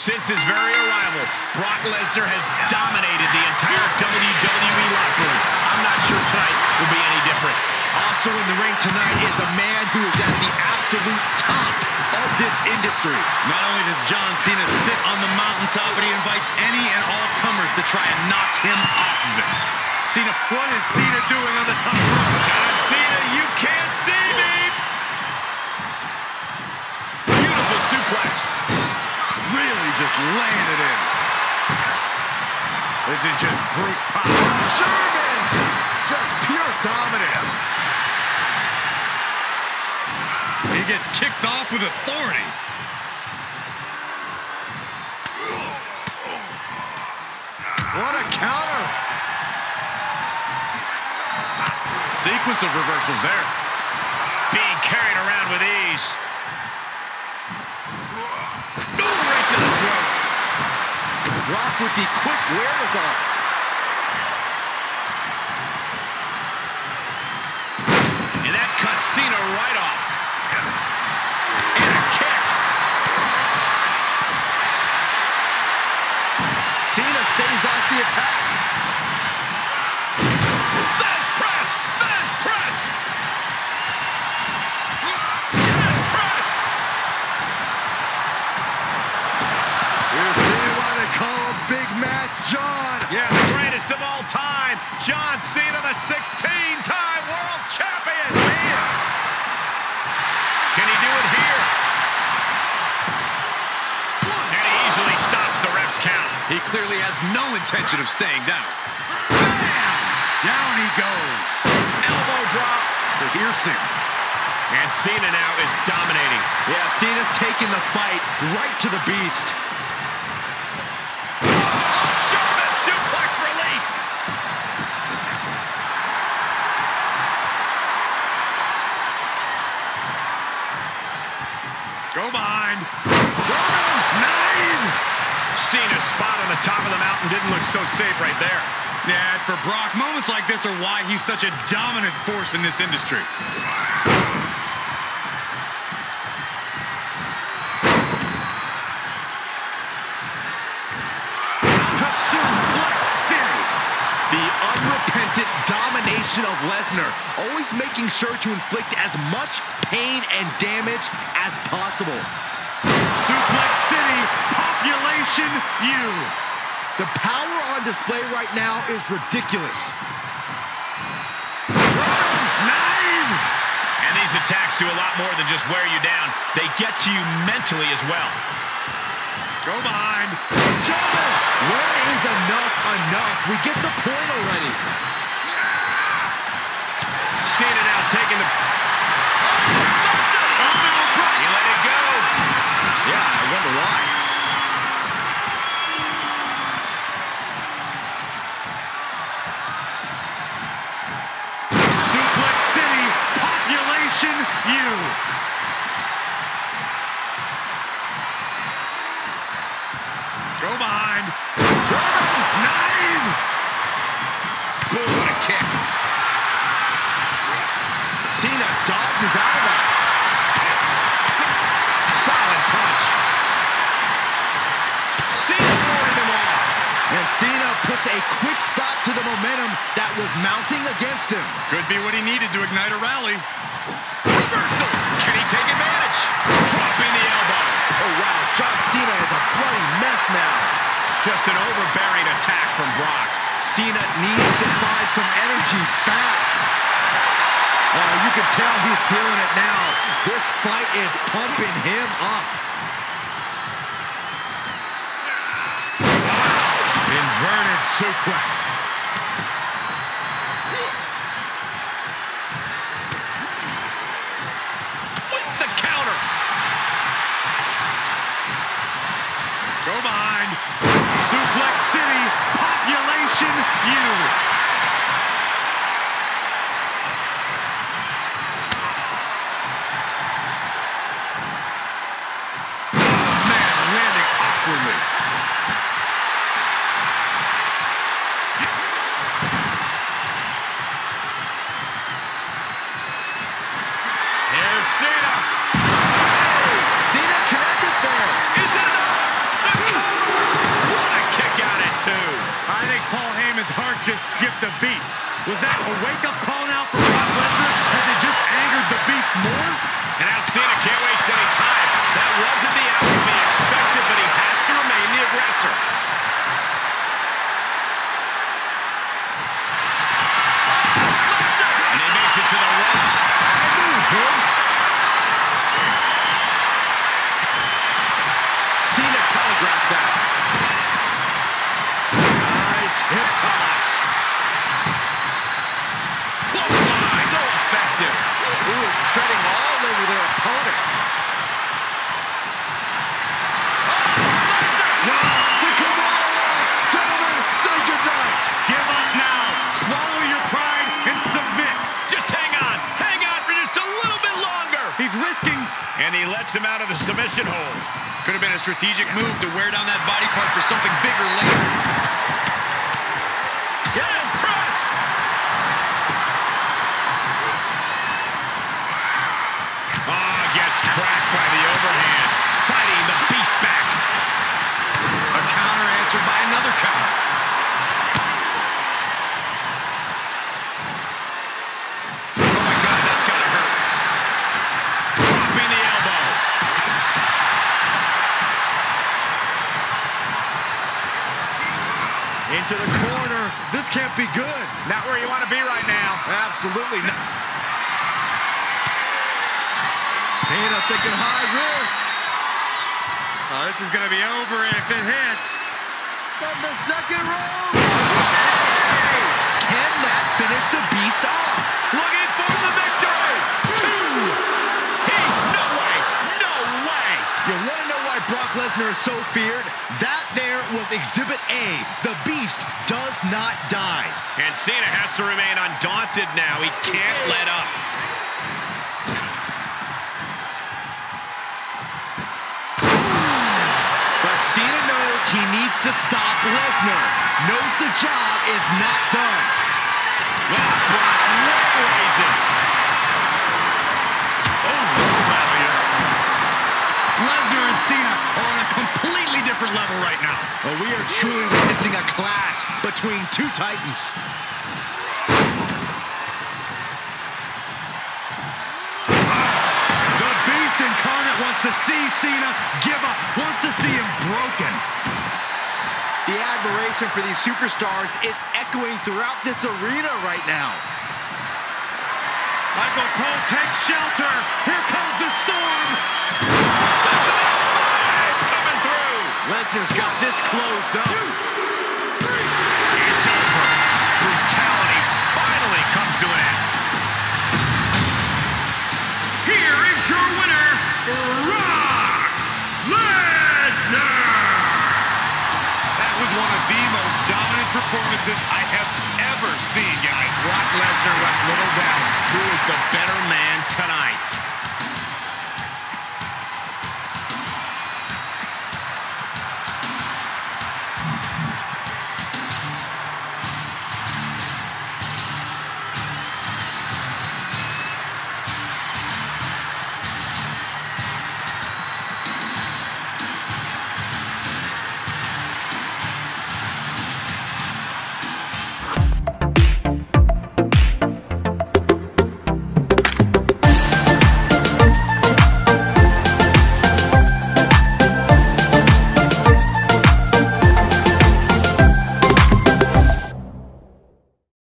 Since his very arrival, Brock Lesnar has dominated the entire WWE locker room. I'm not sure tonight will be any different. Also in the ring tonight is a man who is at the absolute top of this industry. Not only does John Cena sit on the mountaintop, but he invites any and all comers to try and knock him off of it. Cena, what is Cena doing on the top rope? John Cena, you can't This is just brute power. German! Just pure dominance. He gets kicked off with authority. What a counter. Sequence of reversals there. Being carried around with ease. Oh, right to the throat. Brock with the quick wherewithal. And that cuts Cena right off. And a kick. Cena stays off the attack. John. Yeah, the greatest of all time, John Cena, the 16-time world champion. Man. Can he do it here? And he easily stops the ref's count. He clearly has no intention of staying down. Bam! Down he goes. Elbow drop. Piercing. And Cena now is dominating. Yeah, Cena's taking the fight right to the beast. Go behind. Nine. Cena's spot on the top of the mountain didn't look so safe right there. Yeah, for Brock, moments like this are why he's such a dominant force in this industry. To Suplex City. The unrepentant domination of Lesnar, always making sure to inflict as much pain and damage as possible. Suplex City, population U. The power on display right now is ridiculous. Nine. And these attacks do a lot more than just wear you down. They get to you mentally as well. Go behind. Where is enough enough? We get the point already. Population U. Go behind. German, Nine. Boom, what a kick. Cena dodges out of that. Solid punch. Cena warding him off. And Cena puts a quick stop to the momentum that was mounting against him. Could be what he needed to ignite a rally. Can he take advantage? Drop in the elbow. Oh, wow. John Cena is a bloody mess now. Just an overbearing attack from Brock. Cena needs to find some energy fast. Oh, you can tell he's feeling it now. This fight is pumping him up. Inverted suplex. Cena. Cena connected there. Is it enough? What a kick out at two. I think Paul Heyman's heart just skipped a beat. Was that a wake-up call now for Brock Lesnar? Has it just angered the Beast more? And now Cena can't wait to Him out of the submission hold. Could have been a strategic move to wear down that body part for something bigger later. Into the corner. This can't be good. Not where you want to be right now. Absolutely not. Cena thinking high risk. Oh, this is going to be over if it hits. From the second row. Can that finish the beast off? Looking for the victory. Two. He, no way, no way. You want to know why Brock Lesnar is so feared? That there was Exhibit A. The beast does not die. And Cena has to remain undaunted now. He can't let up. But Cena knows he needs to stop Lesnar. Knows the job is not done. Well, Brock rising. Cena are on a completely different level right now. Well, we are truly witnessing a clash between two titans. The Beast incarnate wants to see Cena give up, wants to see him broken. The admiration for these superstars is echoing throughout this arena right now. Michael Cole takes shelter. Here comes the storm. Lesnar's got this closed up. It's over. Brutality finally comes to an end. Here is your winner, Brock Lesnar. That was one of the most dominant performances I have ever seen, guys. Brock Lesnar left little doubt who is the better man tonight.